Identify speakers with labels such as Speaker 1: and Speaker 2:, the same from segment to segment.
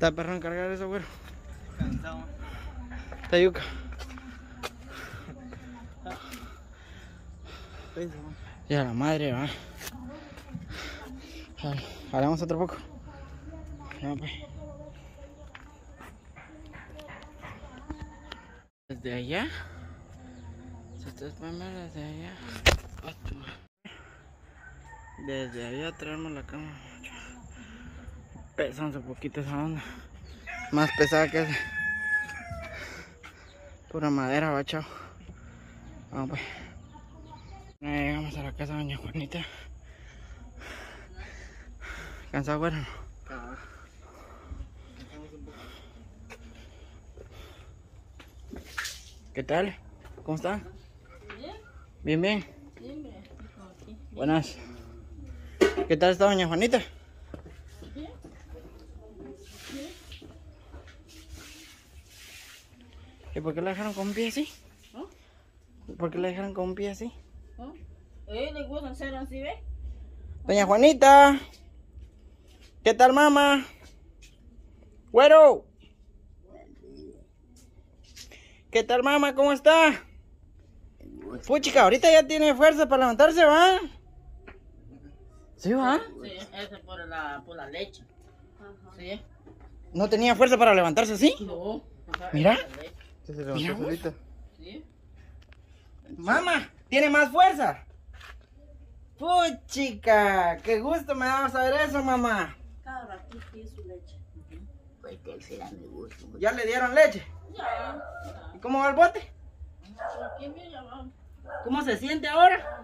Speaker 1: Está perro encargar eso, güero.
Speaker 2: Cansado.
Speaker 1: Está yuca. Ya la madre, va. Jalamos otro poco. Ya, pues. Desde allá. Si ustedes pueden ver desde allá. Desde allá traemos la cama. Pesa un poquito esa onda. Más pesada que esa. Pura madera, va, chao. Vamos pues. Ya llegamos a la casa de doña Juanita. ¿Cansado, güero? ¿Qué tal? ¿Cómo están? Bien, bien. Buenas. ¿Qué tal está doña Juanita? ¿Y por qué la dejaron con un pie así? ¿Por qué la dejaron con un pie así?
Speaker 3: Eh, le gustan ser así, ¿ve?
Speaker 1: Doña Juanita. ¿Qué tal, mamá? Güero. ¿Qué tal, mamá? ¿Cómo está? Puchica, ahorita ya tiene fuerza para levantarse, ¿va? ¿Sí, va?
Speaker 3: Sí, ese por la, por la leche. Sí.
Speaker 1: ¿No tenía fuerza para levantarse así?
Speaker 3: No.
Speaker 1: Mira.
Speaker 2: Se levantó solita.
Speaker 3: Sí.
Speaker 1: Mamá, tiene más fuerza. Puchica, qué gusto me da saber eso, mamá.
Speaker 3: Cada ratito pide su leche.
Speaker 4: Pues que será mi gusto.
Speaker 1: ¿Ya le dieron leche?
Speaker 3: Ya.
Speaker 1: ¿Y cómo va el bote? ¿Cómo se siente ahora?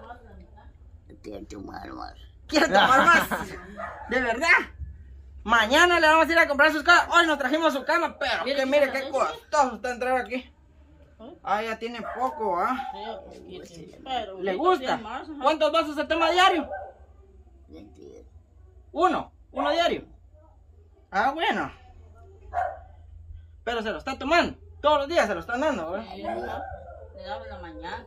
Speaker 4: Quiero tomar más.
Speaker 1: ¿Quiere tomar más? ¿De verdad? Mañana le vamos a ir a comprar sus camas. Hoy nos trajimos su cama, pero
Speaker 3: Mire,
Speaker 1: que mire qué costoso está entrar aquí.
Speaker 3: ¿Eh?
Speaker 1: Ah, ya tiene poco, ¿ah?
Speaker 3: Pero
Speaker 1: ¿Le gusta? ¿Cuántos vasos se toma diario? Uno, uno diario. Ah, bueno. Pero se lo está tomando. Todos los días se lo están dando, ¿eh?
Speaker 3: Le daba la mañana.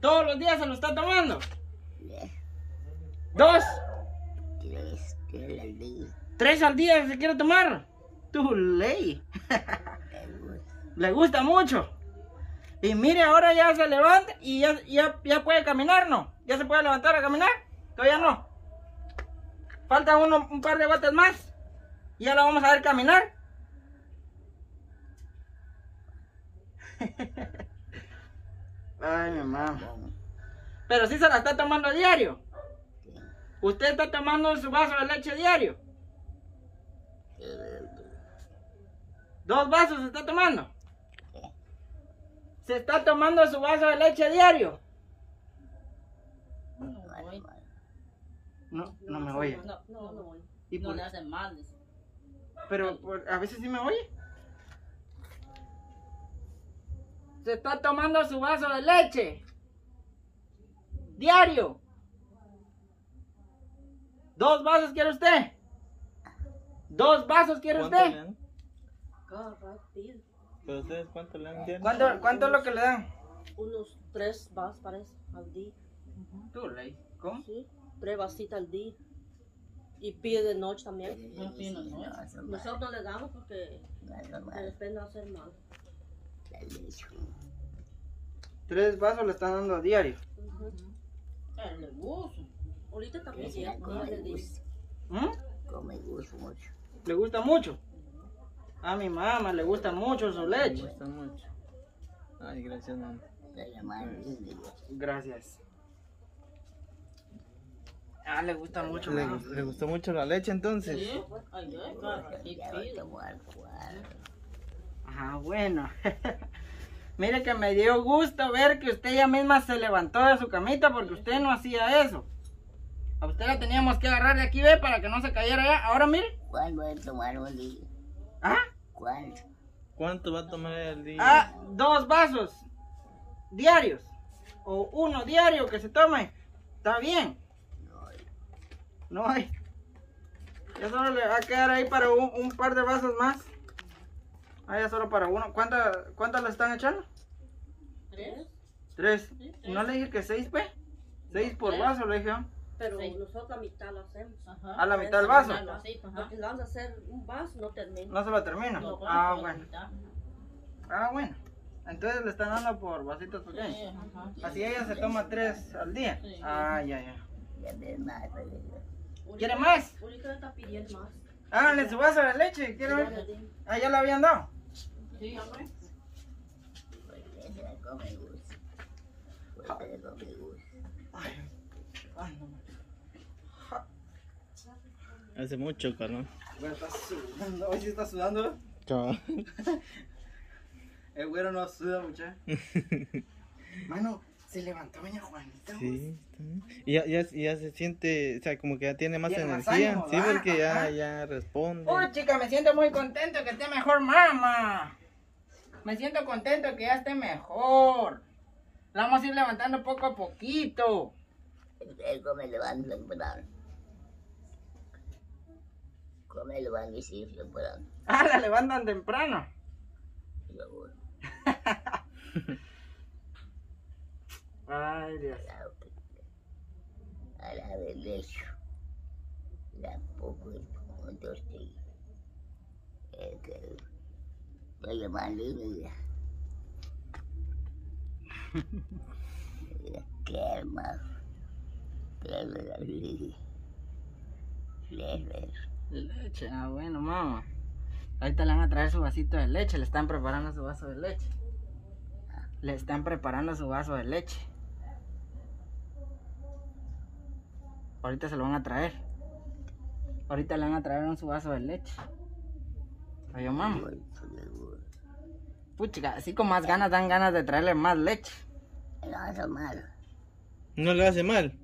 Speaker 1: Todos los días se lo está tomando. Dos,
Speaker 4: Tres. Tres al día.
Speaker 1: Tres al día se quiere tomar. Tu ley. Le gusta mucho. Y mire, ahora ya se levanta y ya, ya, ya puede caminar, ¿no? ¿Ya se puede levantar a caminar? Todavía no. Falta uno, un par de botes más. Y ya lo vamos a ver caminar. Ay, mi mamá. Pero sí se la está tomando a diario. ¿Usted está tomando su vaso de leche diario? ¿Dos vasos se está tomando? ¿Se está tomando su vaso de leche diario?
Speaker 3: No.
Speaker 1: No, no me oye.
Speaker 3: No, no, no voy.
Speaker 1: ¿Y
Speaker 3: No
Speaker 1: por-
Speaker 3: le hacen mal.
Speaker 1: Pero por- a veces sí me oye. Se está tomando su vaso de leche. Diario. ¿Dos vasos quiere usted? ¿Dos vasos quiere
Speaker 2: ¿Cuánto le
Speaker 1: usted?
Speaker 2: ¿Pero ustedes cuánto le dan?
Speaker 1: ¿Cuánto, ¿Cuánto es lo que le dan?
Speaker 3: Unos tres vas, parece, al día.
Speaker 1: Tú, Ley. ¿Cómo?
Speaker 3: Sí. Tres vasitas al día. Y pide de noche también.
Speaker 4: No tiene, no, no.
Speaker 3: Nosotros le damos porque
Speaker 4: No, no,
Speaker 3: hacer mal.
Speaker 1: Tres vasos le están dando a diario.
Speaker 3: Pero le gusta. Ahorita también ya
Speaker 4: come
Speaker 3: le di.
Speaker 4: gusto.
Speaker 1: ¿Mm?
Speaker 4: Come gusto mucho.
Speaker 1: ¿Le gusta mucho? A mi mamá le gusta mucho su
Speaker 2: Me
Speaker 1: leche.
Speaker 2: gusta mucho. Ay, gracias, mamá.
Speaker 1: Gracias. Ah, le gusta mucho.
Speaker 2: ¿Le,
Speaker 1: mamá.
Speaker 2: le gustó mucho la leche entonces?
Speaker 3: Sí.
Speaker 1: Ah, bueno. Mire que me dio gusto ver que usted ya misma se levantó de su camita porque usted no hacía eso. A usted la teníamos que agarrar de aquí, ve, para que no se cayera ya. Ahora mire.
Speaker 4: ¿Cuándo voy a tomar un día?
Speaker 1: Ah,
Speaker 4: ¿Cuánto?
Speaker 2: ¿Cuánto va a tomar al día?
Speaker 1: ah, dos vasos diarios. O uno diario que se tome. Está bien.
Speaker 4: No,
Speaker 1: No hay. Ya solo le va a quedar ahí para un, un par de vasos más. Ah, ya solo para uno. ¿Cuántas cuántas le están echando?
Speaker 3: ¿Tres?
Speaker 1: Tres.
Speaker 3: Sí,
Speaker 1: ¿No le dije que seis, pe? Seis por vaso, le dije.
Speaker 3: Pero
Speaker 5: Sí.
Speaker 3: nosotros a mitad lo hacemos.
Speaker 5: Ajá.
Speaker 1: A la mitad del vaso.
Speaker 5: Ajá.
Speaker 3: Porque si vamos a hacer un vaso, no termina.
Speaker 1: No se lo termino.
Speaker 5: Lo pones
Speaker 1: Ah,
Speaker 5: la
Speaker 1: bueno. Ah, bueno. Entonces le están dando por vasitos
Speaker 5: Sí,
Speaker 1: pequeños.
Speaker 5: ajá.
Speaker 1: Así ella se toma tres al día.
Speaker 5: Sí.
Speaker 1: Ah, ya, ya. ¿Quiere más?
Speaker 3: Ahorita está pidiendo más.
Speaker 1: Háganle su vaso de leche. Quiero
Speaker 3: Ya
Speaker 1: ver. Ah, ya lo habían dado.
Speaker 5: Sí, hombre.
Speaker 4: porque se la come gusto. Porque se la come gusto.
Speaker 1: Ay, ay, no.
Speaker 2: Hace mucho calor.
Speaker 1: Güey, está sudando. Hoy sí está sudando.
Speaker 2: Chao.
Speaker 1: El güero no suda mucho. Mano, se levantó doña Juanita.
Speaker 2: Sí. Y ya, ya, ya se siente, o sea, como que ya tiene más energía.
Speaker 1: ánimo,
Speaker 2: sí,
Speaker 1: ¿verdad?
Speaker 2: porque ya,
Speaker 1: Ajá.
Speaker 2: ya responde.
Speaker 1: Uy, chica, me siento muy contento que esté mejor, mamá. Me siento contento que ya esté mejor. La vamos a ir levantando poco a poquito.
Speaker 4: Come levando temprano. Come levando y sí, temprano.
Speaker 1: Ah, la levantan temprano. Ay, Dios.
Speaker 4: A la del lecho. La poco con tortilla. Es que estoy llamando y mira. Mira, qué hermoso. Qué maravilla. Leche.
Speaker 1: Leche, ah, bueno, mamá. Ahorita le van a traer su vasito de leche. Le están preparando su vaso de leche. Le están preparando su vaso de leche. Ahorita se lo van a traer. Ahorita le van a traer un su vaso de leche. Oye, mamá. Puchica, así con más ganas dan ganas de traerle más leche.
Speaker 4: No hace mal.
Speaker 2: No le hace mal.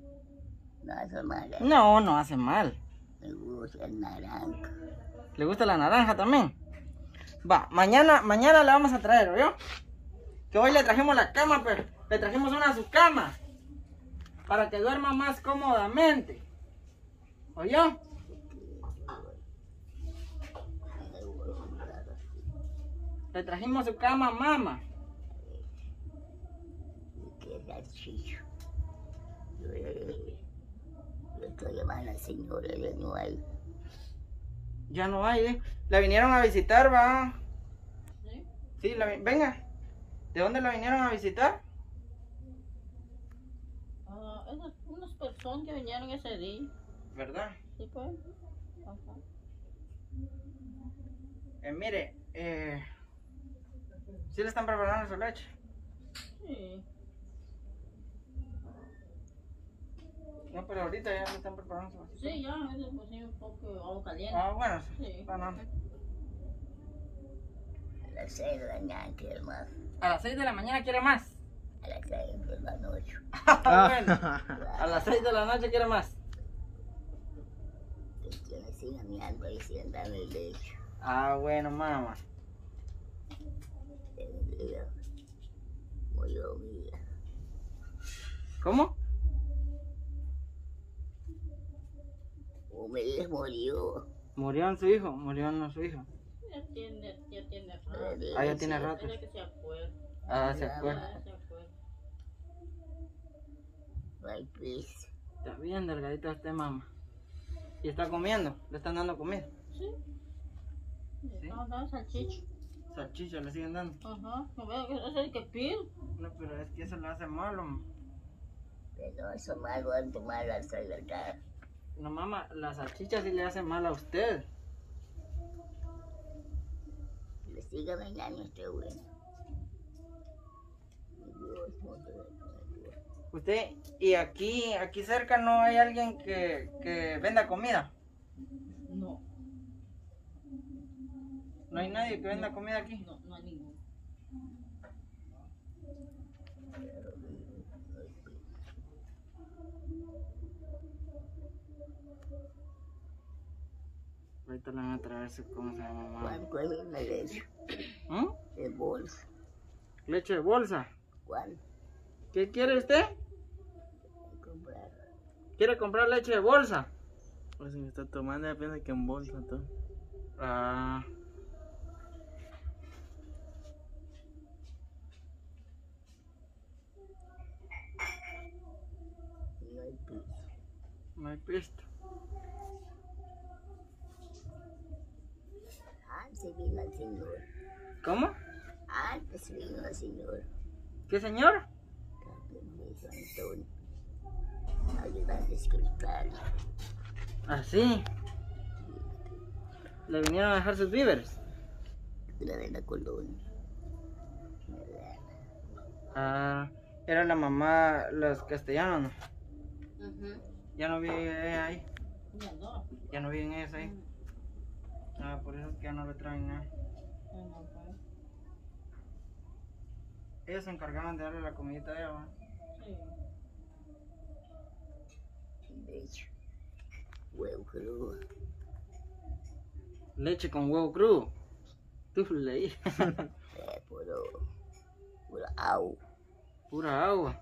Speaker 4: No hace mal. eh.
Speaker 1: No, no hace mal.
Speaker 4: Me gusta el naranja.
Speaker 1: ¿Le gusta la naranja también? Va, mañana, mañana le vamos a traer, ¿oyó? Que hoy le trajimos la cama, pero le trajimos una a su cama. Para que duerma más cómodamente. ¿Oyó? Le trajimos su cama, mamá.
Speaker 4: que es salchicho. Yo, eh, yo estoy llamando al señor, él no hay.
Speaker 1: Ya no hay, ¿eh? La vinieron a visitar, va.
Speaker 5: Sí.
Speaker 1: Sí, la venga. ¿De dónde la vinieron a visitar?
Speaker 5: Ah, esas, unas personas que vinieron ese día.
Speaker 1: ¿Verdad?
Speaker 5: Sí, pues. Ajá.
Speaker 1: Eh, mire, eh... Sí le están preparando su leche.
Speaker 5: Sí.
Speaker 1: No, pero ahorita ya le están preparando su vasito.
Speaker 5: Sí, ya, eso pues sí, un poco de agua caliente.
Speaker 1: Ah, bueno, sí. No.
Speaker 4: A las seis de la mañana, que es más.
Speaker 1: A las 6 de la mañana quiere más.
Speaker 4: A las seis de la noche.
Speaker 1: Ah, bueno. A las 6 de la noche quiere más.
Speaker 4: Que tiene así a mi alma y siéntame el lecho.
Speaker 1: Ah, bueno, mamá.
Speaker 4: El día murió mi hija.
Speaker 1: ¿Cómo?
Speaker 4: O mi hija murió.
Speaker 1: Murió en su hijo, murió en su hijo.
Speaker 5: Ya tiene, ya tiene rato.
Speaker 1: Ah, ya tiene rato.
Speaker 5: Tiene que se acuerda.
Speaker 1: Ah, se acuerda.
Speaker 4: Hay piso.
Speaker 1: Está bien delgadita usted, mamá. Y está comiendo, le están dando comida.
Speaker 5: Sí. Le
Speaker 1: Sí.
Speaker 5: estamos dando salchicha.
Speaker 1: Salchicha le siguen dando.
Speaker 5: Ajá. No veo que es el que pide.
Speaker 1: No, pero es que eso le hace malo. ma.
Speaker 4: Pero eso malo antes malo al soltar.
Speaker 1: No, mamá, la salchicha sí le hace mal a usted.
Speaker 4: Le sigue bailando este güey. Dios, no te lo puedo.
Speaker 1: Usted, y aquí, aquí cerca no hay alguien que, que venda comida.
Speaker 5: No.
Speaker 1: No hay nadie que venda comida aquí.
Speaker 5: No, no hay ninguno.
Speaker 1: Ahorita le van a traer su, ¿cómo se llama, mamá?
Speaker 4: ¿Cuál es la leche?
Speaker 1: ¿Mm?
Speaker 4: De bolsa.
Speaker 1: Leche de bolsa.
Speaker 4: ¿Cuál?
Speaker 1: ¿Qué quiere usted?
Speaker 4: Comprar.
Speaker 1: ¿Quiere comprar leche de bolsa?
Speaker 2: Pues se me está tomando, ya piensa que en bolsa todo.
Speaker 1: Ah,
Speaker 4: No hay piso.
Speaker 1: visto.
Speaker 4: Antes vino el señor.
Speaker 1: ¿Cómo?
Speaker 4: Antes vino el señor.
Speaker 1: ¿Qué señor?
Speaker 4: Antonio. Ayudante escrital.
Speaker 1: Así. Le vinieron a dejar sus víveres.
Speaker 4: La de la colonia.
Speaker 1: Ah, era la mamá, los castellanos, ¿no?
Speaker 5: Ujú.
Speaker 1: Ya no vive ahí.
Speaker 5: Ya no.
Speaker 1: Ya no viven ellos ahí. Ah, por eso es que ya no le traen nada.
Speaker 5: Ya no, pues.
Speaker 1: Ellos se encargaban de darle la comidita a ella, ¿va?
Speaker 5: Sí.
Speaker 4: Hecho, huevo crudo.
Speaker 1: Leche con huevo crudo. Tú leí.
Speaker 4: Eh, puro, puro au.
Speaker 1: Pura agua.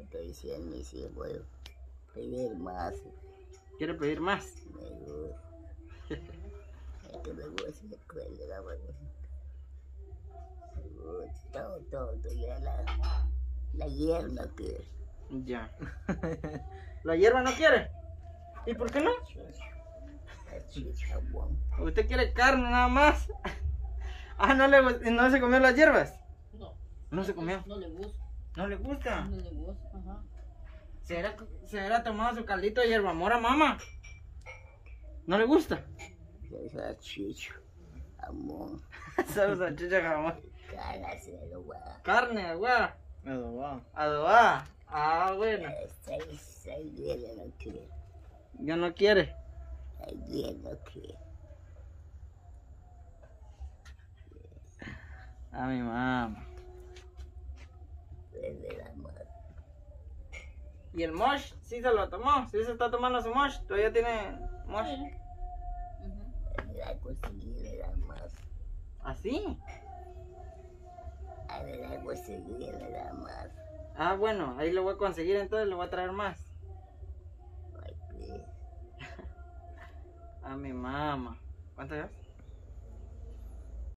Speaker 4: Estoy diciendo, y si puedo pedir más.
Speaker 1: ¿Quiere pedir más?
Speaker 4: Me gusta. Es que me gusta la escuela, la verdad. Me gusta todo, todo, todo. Ya la, la hierba que
Speaker 1: Ya. ¿La hierba no quiere? ¿Y por qué no? ¿Usted quiere carne nada más? Ah, ¿no, le, no se comió las hierbas?
Speaker 5: No.
Speaker 1: No se comió.
Speaker 5: No le gusta.
Speaker 1: ¿No le gusta?
Speaker 5: No le gusta. Ajá.
Speaker 1: ¿Se hubiera, se hubiera tomado su caldito de hierba mora, mamá? ¿No le gusta? Solo salchicha jamón.
Speaker 4: cara se lo va.
Speaker 1: Carne, agua,
Speaker 2: Adobado.
Speaker 1: adobada. Ah, bueno.
Speaker 4: Hierba no quiere.
Speaker 1: Ya no quiere.
Speaker 4: No quiere.
Speaker 1: A mi mamá.
Speaker 4: Desde la madre.
Speaker 1: ¿Y el mosh? Sí se lo tomó. Sí se está tomando su mosh. Todavía tiene mosh.
Speaker 5: Sí. Ujú.
Speaker 4: La conseguí la más.
Speaker 1: ¿Así?
Speaker 4: A ver, la conseguí la más.
Speaker 1: Ah, bueno. Ahí lo voy a conseguir entonces. Le voy a traer más.
Speaker 4: Ay, pues.
Speaker 1: A mi mamá. ¿Cuánto llevas?